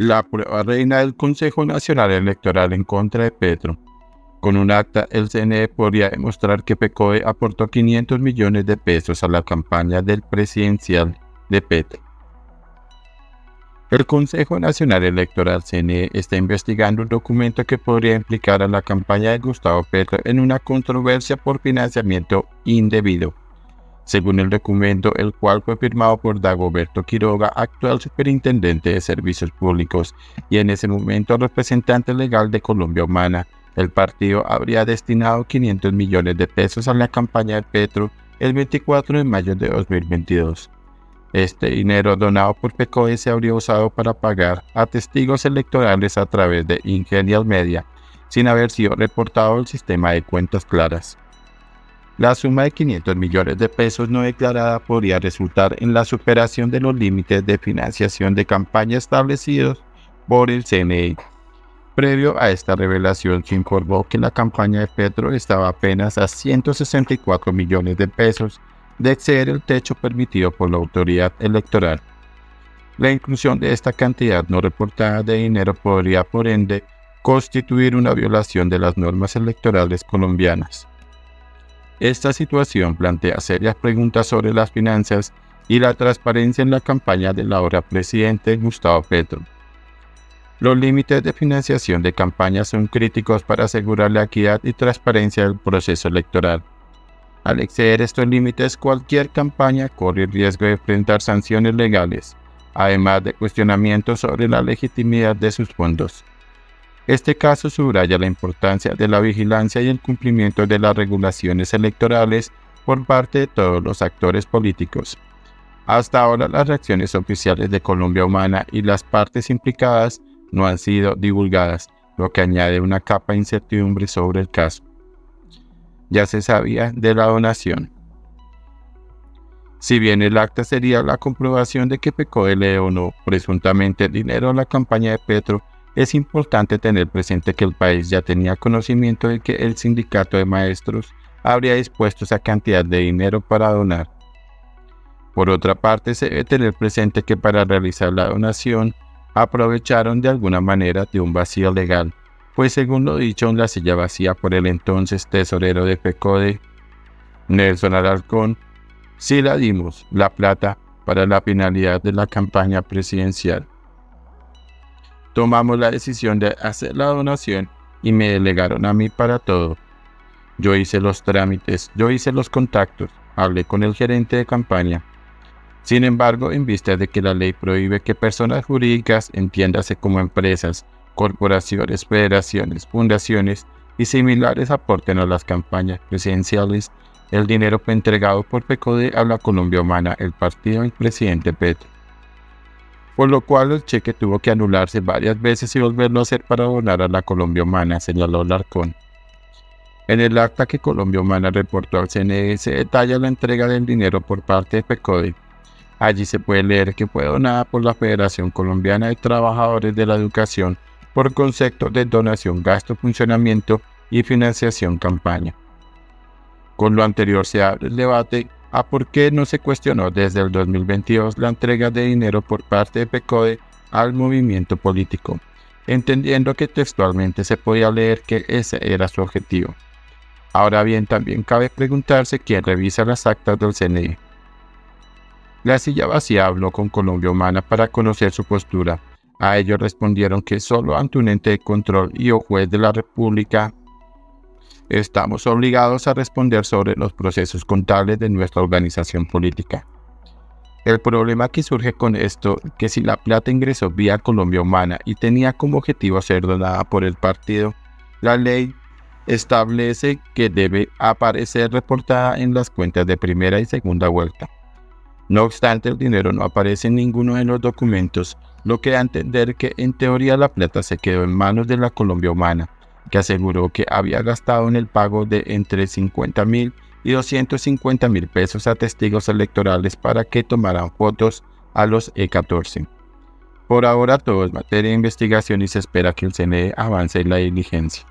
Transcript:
la prueba reina del Consejo Nacional Electoral en contra de Petro. Con un acta, el CNE podría demostrar que PECOE aportó 500 millones de pesos a la campaña del presidencial de Petro. El Consejo Nacional Electoral CNE está investigando un documento que podría implicar a la campaña de Gustavo Petro en una controversia por financiamiento indebido según el documento, el cual fue firmado por Dagoberto Quiroga, actual superintendente de servicios públicos y en ese momento representante legal de Colombia Humana. El partido habría destinado 500 millones de pesos a la campaña de Petro el 24 de mayo de 2022. Este dinero donado por PECOE se habría usado para pagar a testigos electorales a través de Ingenial Media, sin haber sido reportado al sistema de cuentas claras. La suma de 500 millones de pesos no declarada podría resultar en la superación de los límites de financiación de campaña establecidos por el CNE. Previo a esta revelación se informó que la campaña de Petro estaba apenas a 164 millones de pesos de exceder el techo permitido por la autoridad electoral. La inclusión de esta cantidad no reportada de dinero podría, por ende, constituir una violación de las normas electorales colombianas. Esta situación plantea serias preguntas sobre las finanzas y la transparencia en la campaña del ahora presidente Gustavo Petro. Los límites de financiación de campaña son críticos para asegurar la equidad y transparencia del proceso electoral. Al exceder estos límites, cualquier campaña corre el riesgo de enfrentar sanciones legales, además de cuestionamientos sobre la legitimidad de sus fondos. Este caso subraya la importancia de la vigilancia y el cumplimiento de las regulaciones electorales por parte de todos los actores políticos. Hasta ahora las reacciones oficiales de Colombia Humana y las partes implicadas no han sido divulgadas, lo que añade una capa de incertidumbre sobre el caso. Ya se sabía de la donación. Si bien el acta sería la comprobación de que PECODE o no presuntamente dinero a la campaña de Petro, es importante tener presente que el país ya tenía conocimiento de que el sindicato de maestros habría dispuesto esa cantidad de dinero para donar. Por otra parte, se debe tener presente que para realizar la donación aprovecharon de alguna manera de un vacío legal, pues según lo dicho en la silla vacía por el entonces tesorero de FECODE, Nelson Alarcón, sí la dimos la plata para la finalidad de la campaña presidencial tomamos la decisión de hacer la donación y me delegaron a mí para todo. Yo hice los trámites, yo hice los contactos, hablé con el gerente de campaña. Sin embargo, en vista de que la ley prohíbe que personas jurídicas, entiéndase como empresas, corporaciones, federaciones, fundaciones y similares aporten a las campañas presidenciales, el dinero fue entregado por PECODE a la Colombia Humana, el partido del presidente Petro por lo cual el cheque tuvo que anularse varias veces y volverlo a hacer para donar a la Colombia Humana, señaló Larcón. En el acta que Colombia Humana reportó al CNE se detalla la entrega del dinero por parte de PECODE. Allí se puede leer que fue donada por la Federación Colombiana de Trabajadores de la Educación por concepto de donación, gasto, funcionamiento y financiación campaña. Con lo anterior se abre el debate a por qué no se cuestionó desde el 2022 la entrega de dinero por parte de PECODE al movimiento político, entendiendo que textualmente se podía leer que ese era su objetivo. Ahora bien, también cabe preguntarse quién revisa las actas del CNE. La silla vacía habló con Colombia Humana para conocer su postura. A ellos respondieron que solo ante un ente de control y o juez de la República estamos obligados a responder sobre los procesos contables de nuestra organización política. El problema que surge con esto es que si la plata ingresó vía Colombia Humana y tenía como objetivo ser donada por el partido, la ley establece que debe aparecer reportada en las cuentas de primera y segunda vuelta. No obstante, el dinero no aparece en ninguno de los documentos, lo que da a entender que en teoría la plata se quedó en manos de la Colombia Humana que aseguró que había gastado en el pago de entre 50 mil y 250 mil pesos a testigos electorales para que tomaran fotos a los E14. Por ahora todo es materia de investigación y se espera que el CNE avance en la diligencia.